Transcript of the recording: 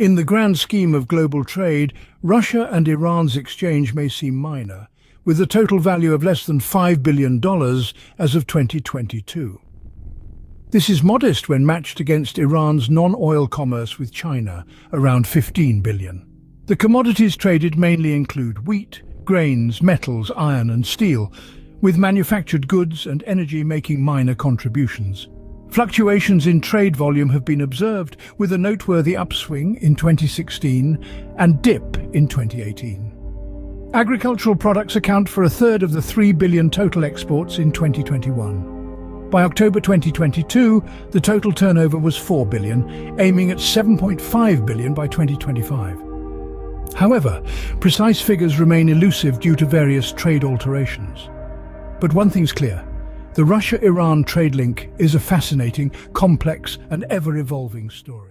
In the grand scheme of global trade, Russia and Iran's exchange may seem minor, with a total value of less than $5 billion as of 2022. This is modest when matched against Iran's non-oil commerce with China, around 15 billion. The commodities traded mainly include wheat, grains, metals, iron and steel, with manufactured goods and energy making minor contributions. Fluctuations in trade volume have been observed, with a noteworthy upswing in 2016 and dip in 2018. Agricultural products account for a third of the 3 billion total exports in 2021. By October 2022, the total turnover was 4 billion, aiming at 7.5 billion by 2025. However, precise figures remain elusive due to various trade alterations. But one thing's clear. The Russia-Iran trade link is a fascinating, complex and ever-evolving story.